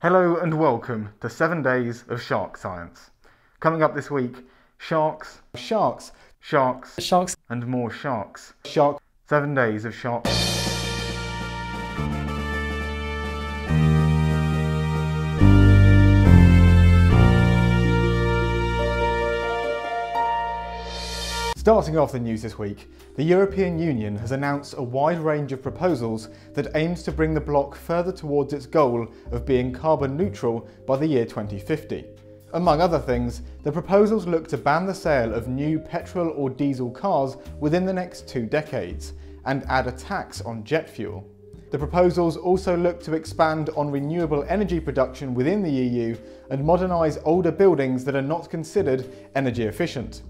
Hello and welcome to 7 Days of Shark Science. Coming up this week, sharks, Sharks. sharks, Sharks. and more sharks. Shark. 7 Days of Shark. Starting off the news this week, the European Union has announced a wide range of proposals that aims to bring the bloc further towards its goal of being carbon neutral by the year 2050. Among other things, the proposals look to ban the sale of new petrol or diesel cars within the next two decades and add a tax on jet fuel. The proposals also look to expand on renewable energy production within the EU and modernise older buildings that are not considered energy efficient.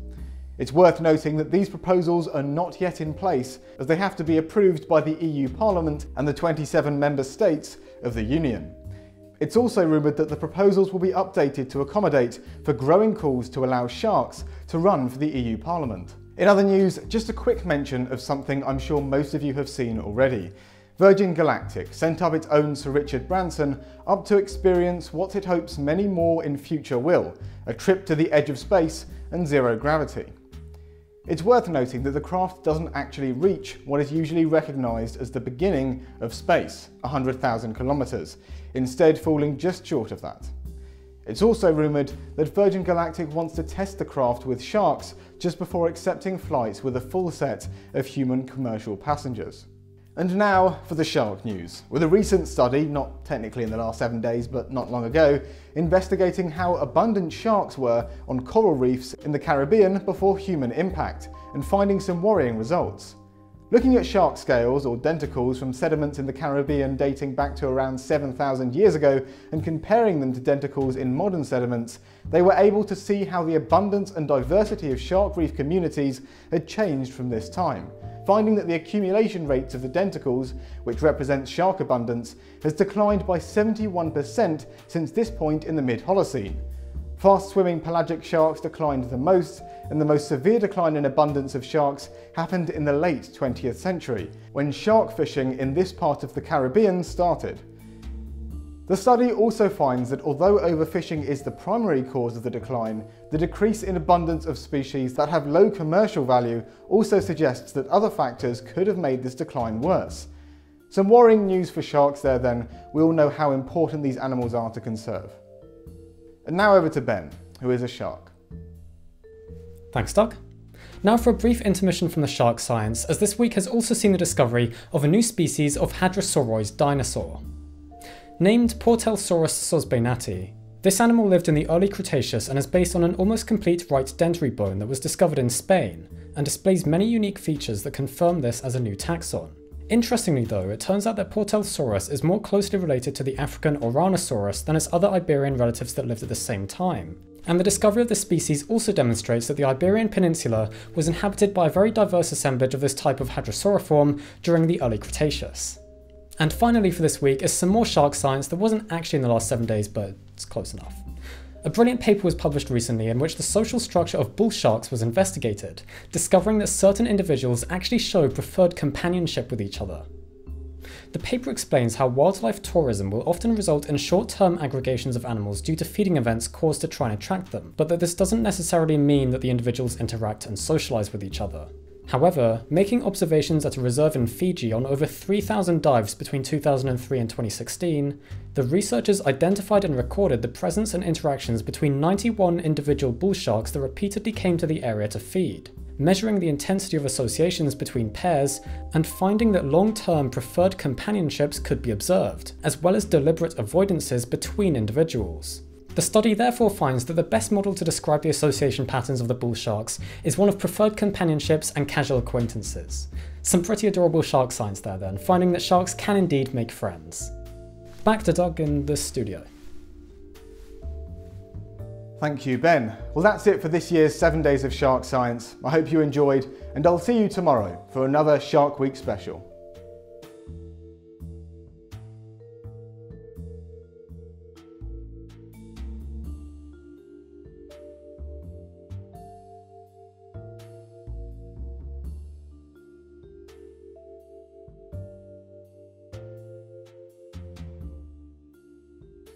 It's worth noting that these proposals are not yet in place as they have to be approved by the EU Parliament and the 27 member states of the Union. It's also rumoured that the proposals will be updated to accommodate for growing calls to allow sharks to run for the EU Parliament. In other news, just a quick mention of something I'm sure most of you have seen already. Virgin Galactic sent up its own Sir Richard Branson up to experience what it hopes many more in future will, a trip to the edge of space and zero gravity. It's worth noting that the craft doesn't actually reach what is usually recognised as the beginning of space, 100,000 kilometres, instead falling just short of that. It's also rumoured that Virgin Galactic wants to test the craft with sharks just before accepting flights with a full set of human commercial passengers. And now for the shark news. With a recent study, not technically in the last seven days, but not long ago, investigating how abundant sharks were on coral reefs in the Caribbean before human impact, and finding some worrying results. Looking at shark scales or denticles from sediments in the Caribbean dating back to around 7,000 years ago and comparing them to denticles in modern sediments, they were able to see how the abundance and diversity of shark reef communities had changed from this time finding that the accumulation rates of the denticles, which represents shark abundance, has declined by 71% since this point in the mid-Holocene. Fast-swimming pelagic sharks declined the most, and the most severe decline in abundance of sharks happened in the late 20th century, when shark fishing in this part of the Caribbean started. The study also finds that although overfishing is the primary cause of the decline, the decrease in abundance of species that have low commercial value also suggests that other factors could have made this decline worse. Some worrying news for sharks there then, we all know how important these animals are to conserve. And now over to Ben, who is a shark. Thanks, Doug. Now for a brief intermission from the shark science, as this week has also seen the discovery of a new species of Hadrosauroid dinosaur. Named Portellsaurus sosbaenii, this animal lived in the early Cretaceous and is based on an almost complete right dentary bone that was discovered in Spain, and displays many unique features that confirm this as a new taxon. Interestingly though, it turns out that Portellsaurus is more closely related to the African Ouranosaurus than its other Iberian relatives that lived at the same time. And the discovery of this species also demonstrates that the Iberian Peninsula was inhabited by a very diverse assemblage of this type of hadrosauriform during the early Cretaceous. And finally for this week is some more shark science that wasn't actually in the last 7 days, but it's close enough. A brilliant paper was published recently in which the social structure of bull sharks was investigated, discovering that certain individuals actually show preferred companionship with each other. The paper explains how wildlife tourism will often result in short-term aggregations of animals due to feeding events caused to try and attract them, but that this doesn't necessarily mean that the individuals interact and socialise with each other. However, making observations at a reserve in Fiji on over 3,000 dives between 2003 and 2016, the researchers identified and recorded the presence and interactions between 91 individual bull sharks that repeatedly came to the area to feed, measuring the intensity of associations between pairs and finding that long-term preferred companionships could be observed, as well as deliberate avoidances between individuals. The study therefore finds that the best model to describe the association patterns of the bull sharks is one of preferred companionships and casual acquaintances. Some pretty adorable shark science there then, finding that sharks can indeed make friends. Back to Doug in the studio. Thank you, Ben. Well, that's it for this year's 7 Days of Shark Science. I hope you enjoyed, and I'll see you tomorrow for another Shark Week special.